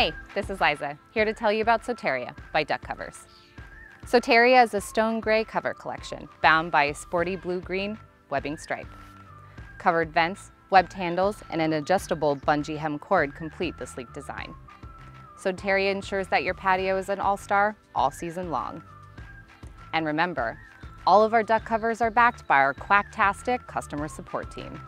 Hey, this is Liza, here to tell you about Soteria by Duck Covers. Soteria is a stone gray cover collection bound by a sporty blue-green webbing stripe. Covered vents, webbed handles, and an adjustable bungee hem cord complete the sleek design. Soteria ensures that your patio is an all-star all season long. And remember, all of our duck covers are backed by our Quacktastic customer support team.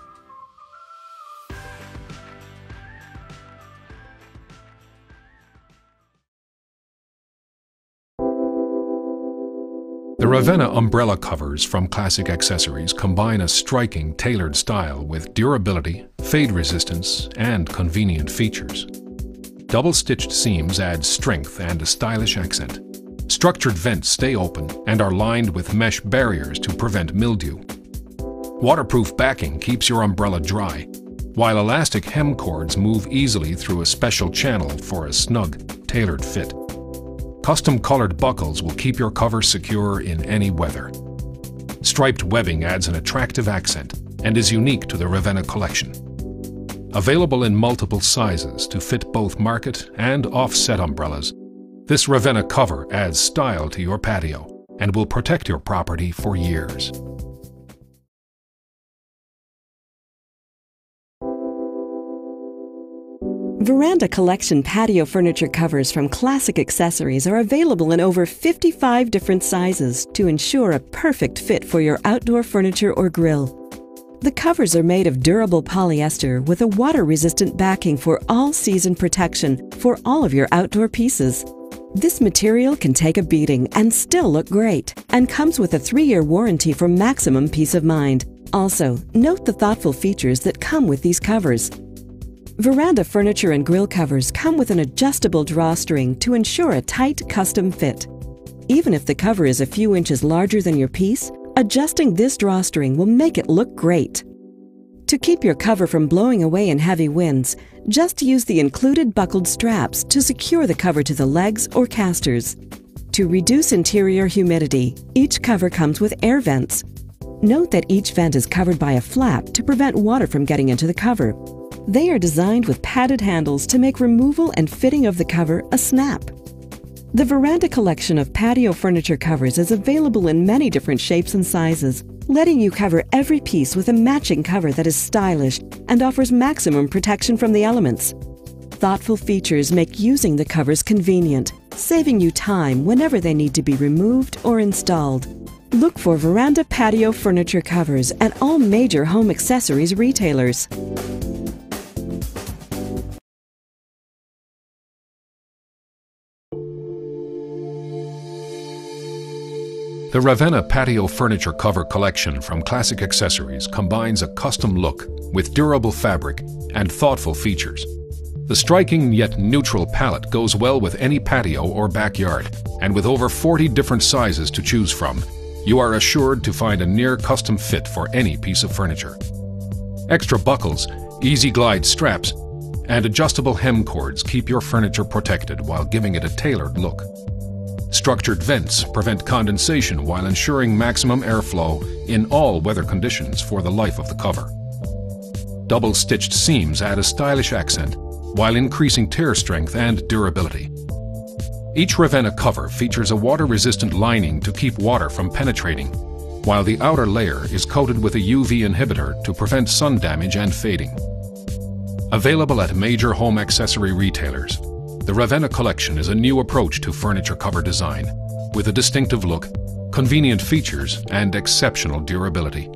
Ravenna umbrella covers from Classic Accessories combine a striking, tailored style with durability, fade resistance, and convenient features. Double-stitched seams add strength and a stylish accent. Structured vents stay open and are lined with mesh barriers to prevent mildew. Waterproof backing keeps your umbrella dry, while elastic hem cords move easily through a special channel for a snug, tailored fit. Custom colored buckles will keep your cover secure in any weather. Striped webbing adds an attractive accent and is unique to the Ravenna collection. Available in multiple sizes to fit both market and offset umbrellas, this Ravenna cover adds style to your patio and will protect your property for years. Veranda Collection patio furniture covers from Classic Accessories are available in over 55 different sizes to ensure a perfect fit for your outdoor furniture or grill. The covers are made of durable polyester with a water-resistant backing for all-season protection for all of your outdoor pieces. This material can take a beating and still look great and comes with a three-year warranty for maximum peace of mind. Also, note the thoughtful features that come with these covers. Veranda furniture and grill covers come with an adjustable drawstring to ensure a tight custom fit. Even if the cover is a few inches larger than your piece, adjusting this drawstring will make it look great. To keep your cover from blowing away in heavy winds, just use the included buckled straps to secure the cover to the legs or casters. To reduce interior humidity, each cover comes with air vents. Note that each vent is covered by a flap to prevent water from getting into the cover. They are designed with padded handles to make removal and fitting of the cover a snap. The Veranda collection of patio furniture covers is available in many different shapes and sizes, letting you cover every piece with a matching cover that is stylish and offers maximum protection from the elements. Thoughtful features make using the covers convenient, saving you time whenever they need to be removed or installed. Look for Veranda patio furniture covers at all major home accessories retailers. The Ravenna Patio Furniture Cover Collection from Classic Accessories combines a custom look with durable fabric and thoughtful features. The striking yet neutral palette goes well with any patio or backyard, and with over 40 different sizes to choose from, you are assured to find a near custom fit for any piece of furniture. Extra buckles, easy glide straps, and adjustable hem cords keep your furniture protected while giving it a tailored look. Structured vents prevent condensation while ensuring maximum airflow in all weather conditions for the life of the cover. Double-stitched seams add a stylish accent while increasing tear strength and durability. Each Ravenna cover features a water-resistant lining to keep water from penetrating, while the outer layer is coated with a UV inhibitor to prevent sun damage and fading. Available at major home accessory retailers, the Ravenna collection is a new approach to furniture cover design, with a distinctive look, convenient features, and exceptional durability.